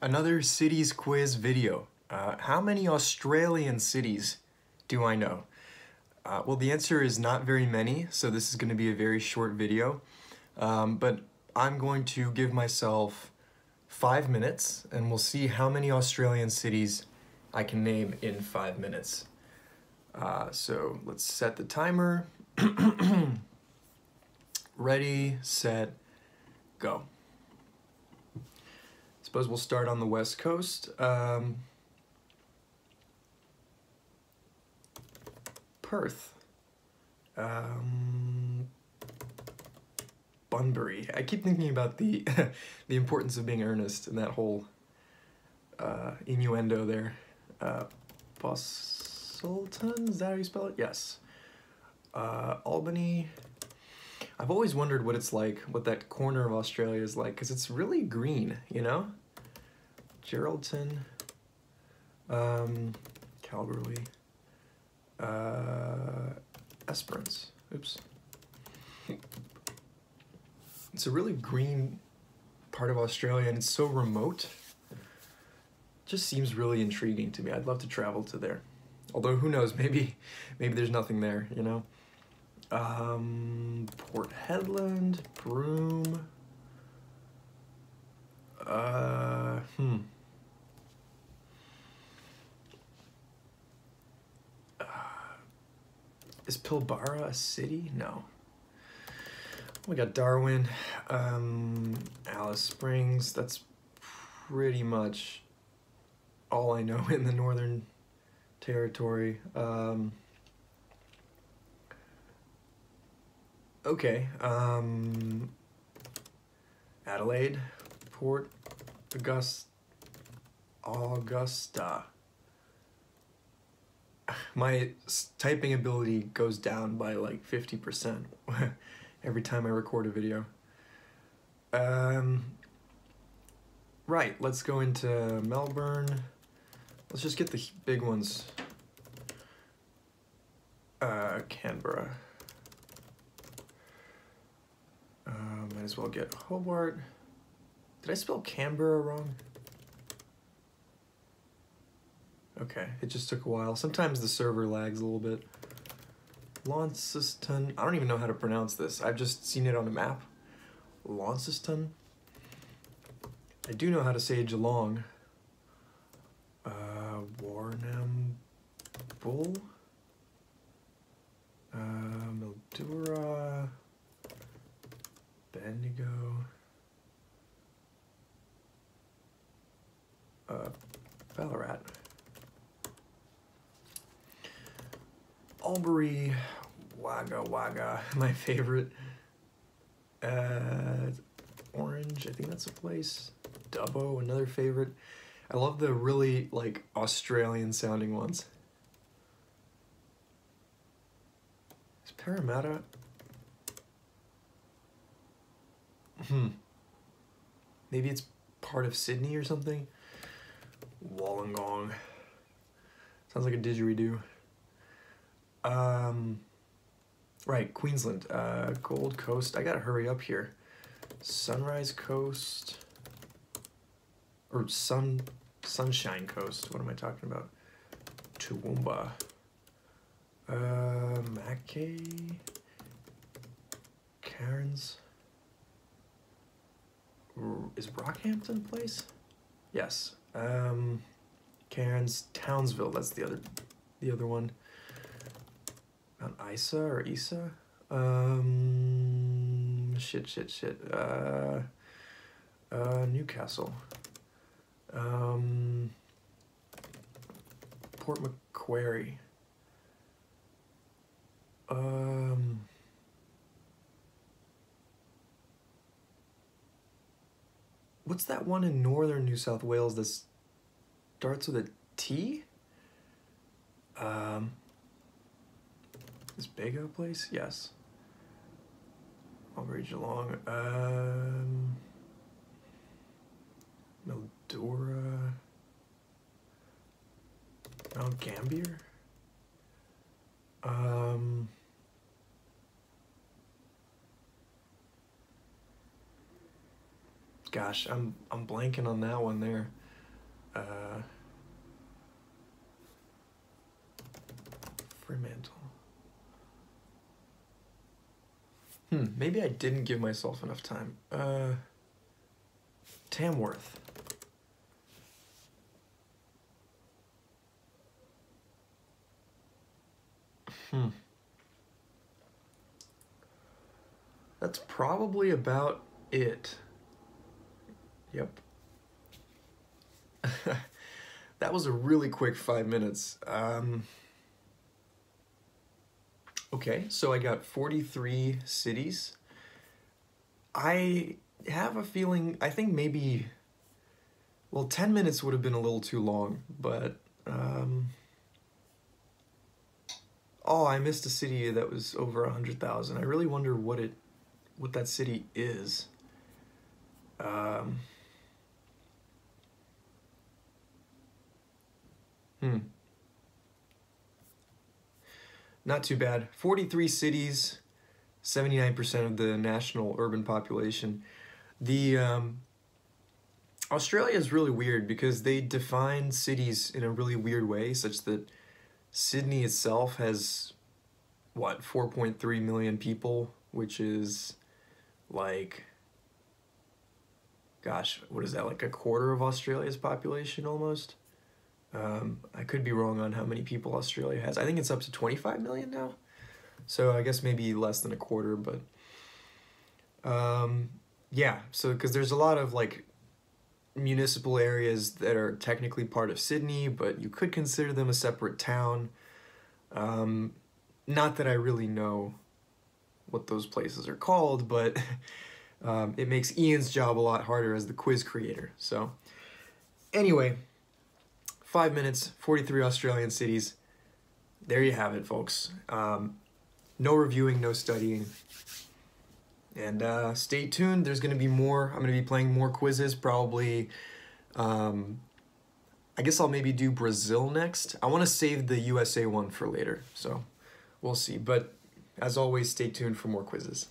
Another cities quiz video. Uh, how many Australian cities do I know? Uh, well, the answer is not very many, so this is going to be a very short video. Um, but I'm going to give myself five minutes, and we'll see how many Australian cities I can name in five minutes. Uh, so let's set the timer. Ready, set, go. Suppose we'll start on the west coast. Um, Perth. Um, Bunbury. I keep thinking about the the importance of being earnest and that whole uh, innuendo there. Uh, Busselton, is that how you spell it? Yes. Uh, Albany. I've always wondered what it's like, what that corner of Australia is like, because it's really green, you know? Geraldton, um, Calgary, uh, Esperance. Oops. It's a really green part of Australia and it's so remote. Just seems really intriguing to me. I'd love to travel to there. Although who knows, maybe maybe there's nothing there, you know? Um, Port Hedland, Broome. Uh, hmm. Uh, is Pilbara a city? No. We got Darwin, um, Alice Springs. That's pretty much all I know in the Northern Territory. Um, Okay. Um, Adelaide, Port Augusta, Augusta. My typing ability goes down by like 50% every time I record a video. Um, right, let's go into Melbourne. Let's just get the big ones. Uh, Canberra. Uh, might as well get Hobart. Did I spell Canberra wrong? Okay, it just took a while. Sometimes the server lags a little bit. Launceston. I don't even know how to pronounce this. I've just seen it on a map. Launceston. I do know how to say Geelong. Uh, Warrnambool. Uh, Mildura. Bendigo. Uh, Ballarat. Albury, Wagga Wagga, my favorite. Uh, Orange, I think that's a place. Dubbo, another favorite. I love the really like Australian sounding ones. Is Parramatta Hmm. Maybe it's part of Sydney or something. Wollongong. Sounds like a didgeridoo. Um, right, Queensland. Uh, Gold Coast. I gotta hurry up here. Sunrise Coast. Or Sun Sunshine Coast. What am I talking about? Toowoomba. Uh, Mackay. Cairns is Rockhampton place? Yes. Um, Cairns, Townsville. That's the other, the other one. Mount Isa or Isa. Um, shit, shit, shit. Uh, uh, Newcastle. Um, Port Macquarie. Um. What's that one in northern New South Wales that starts with a T? Um, this Bago place? Yes. Albury Geelong. Um, Mildura. Mount Gambier. Gosh, I'm I'm blanking on that one there. Uh, Fremantle. Hmm, maybe I didn't give myself enough time. Uh, Tamworth. Hmm. That's probably about it. Yep. that was a really quick five minutes. Um, okay, so I got 43 cities. I have a feeling, I think maybe, well, 10 minutes would have been a little too long, but, um, oh, I missed a city that was over 100,000. I really wonder what it, what that city is. Um, hmm. Not too bad. 43 cities, 79% of the national urban population. The um, Australia is really weird because they define cities in a really weird way, such that Sydney itself has what 4.3 million people, which is like gosh, what is that like a quarter of Australia's population almost? Um, I could be wrong on how many people Australia has. I think it's up to 25 million now. So I guess maybe less than a quarter, but um, yeah, so because there's a lot of like municipal areas that are technically part of Sydney, but you could consider them a separate town. Um, not that I really know what those places are called, but um, it makes Ian's job a lot harder as the quiz creator. So, anyway, five minutes, 43 Australian cities. There you have it, folks. Um, no reviewing, no studying. And uh, stay tuned. There's going to be more. I'm going to be playing more quizzes, probably. Um, I guess I'll maybe do Brazil next. I want to save the USA one for later, so we'll see. But as always, stay tuned for more quizzes.